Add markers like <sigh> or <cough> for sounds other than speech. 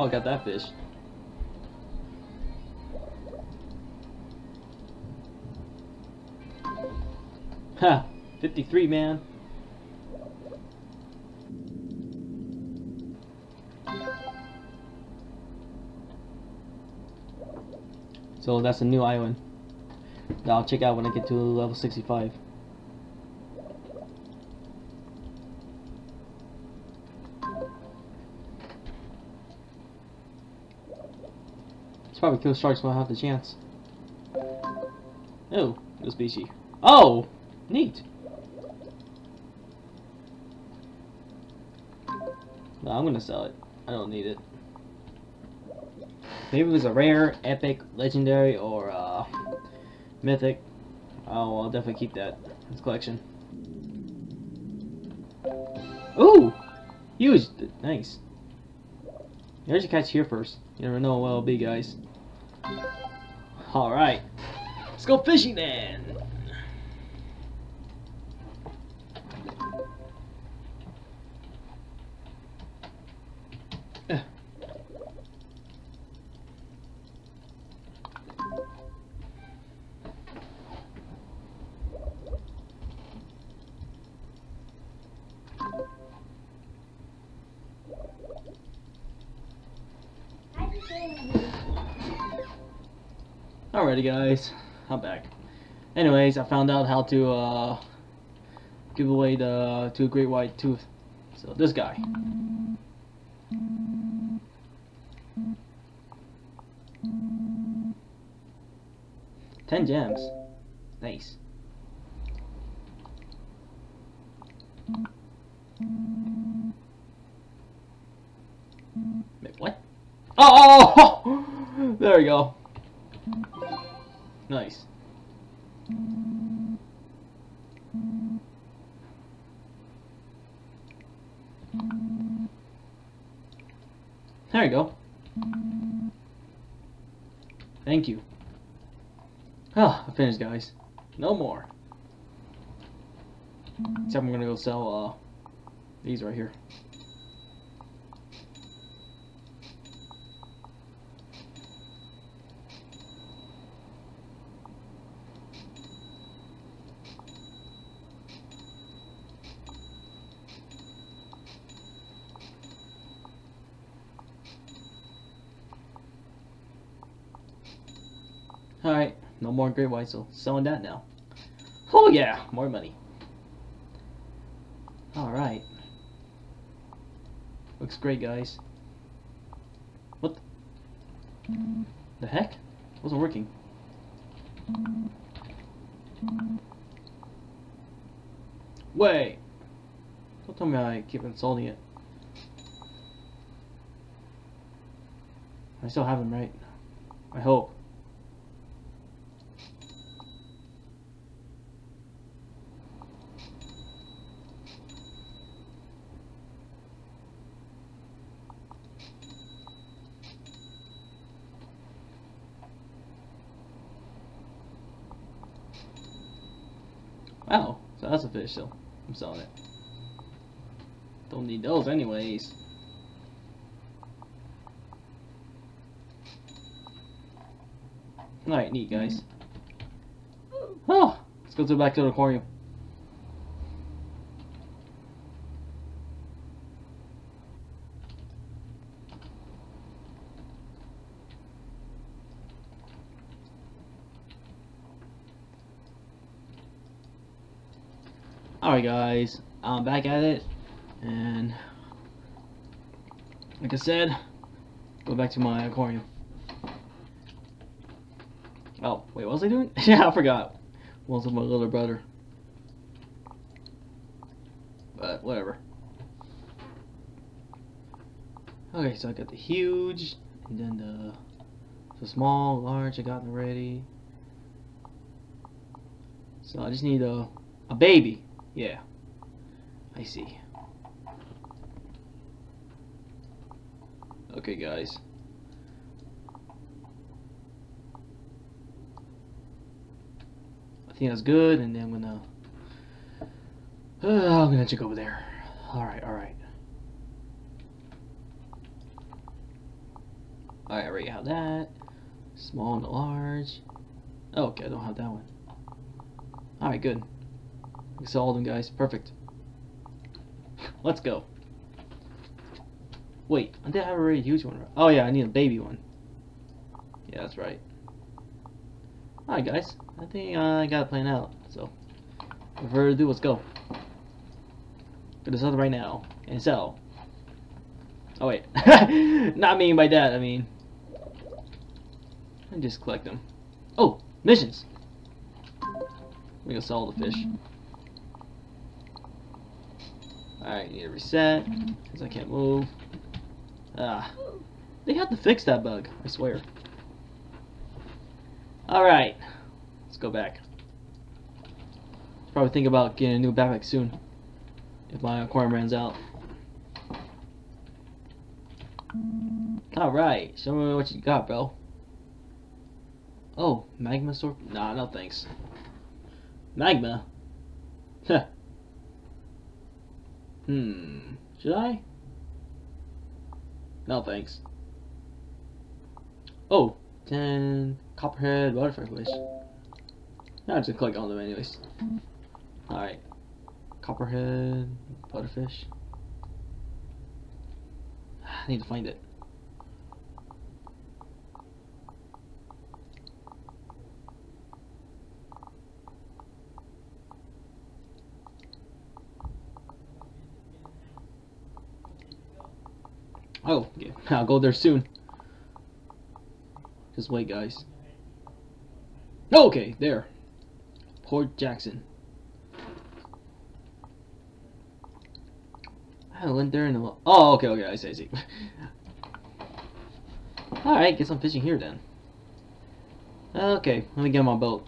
Oh, I got that fish. Ha! 53, man. So that's a new island that I'll check out when I get to level 65. Let's probably kill sharks when I have the chance. Oh, no species. Oh! Neat! No, I'm gonna sell it. I don't need it. Maybe it was a rare, epic, legendary, or uh, mythic. Oh, I'll definitely keep that in this collection. Ooh! Huge! Nice. There's your catch here first. You never know what it'll be, guys. Alright. Let's go fishing then! Alrighty guys, I'm back. Anyways, I found out how to uh, give away the a great white tooth. So this guy. Ten gems. Nice. Wait, what? Oh, oh, oh! <gasps> There we go. Nice. There you go. Thank you. Ah, I finished, guys. No more. Except I'm gonna go sell uh, these right here. Alright, no more great so selling that now. Oh yeah, more money. Alright. Looks great, guys. What the, the heck? wasn't working. Wait! Don't tell me I keep insulting it. I still have them right. I hope. Oh, so that's official. I'm selling it. Don't need those anyways. Alright, neat guys. Oh, let's go to the back to the aquarium. Alright guys, I'm back at it, and like I said, go back to my aquarium. Oh, wait, what was I doing? <laughs> yeah, I forgot. One's with my little brother. But, whatever. Okay, so I got the huge, and then the, the small, large, I got them ready. So I just need a, a baby. Yeah. I see. Okay, guys. I think that's good, and then I'm gonna... Uh, I'm gonna check over there. Alright, alright. Alright, I already have that. Small and large. Oh, okay, I don't have that one. Alright, good. We saw all them guys. Perfect. Let's go. Wait, I did have a really huge one. Oh yeah, I need a baby one. Yeah, that's right. Alright guys, I think uh, I got a plan out. So, without further ado, let's go. Get this other right now. And sell. Oh wait. <laughs> Not mean by that, I mean. I just collect them. Oh, missions! We can sell all the fish. Alright, need to reset, because I can't move. Ah. They have to fix that bug, I swear. Alright. Let's go back. Probably think about getting a new backpack soon. If my aquarium runs out. Alright, show me what you got, bro. Oh, magma sword? Nah, no thanks. Magma? Hmm. Should I? No thanks. Oh, 10 copperhead butterfly fish. I'm just click on them anyways. Alright. Copperhead, butterfish. <sighs> I need to find it. Oh, yeah. <laughs> I'll go there soon. Just wait, guys. Okay, there. Port Jackson. I went there in the. Oh, okay, okay, I see, I see. <laughs> Alright, guess I'm fishing here then. Okay, let me get my boat.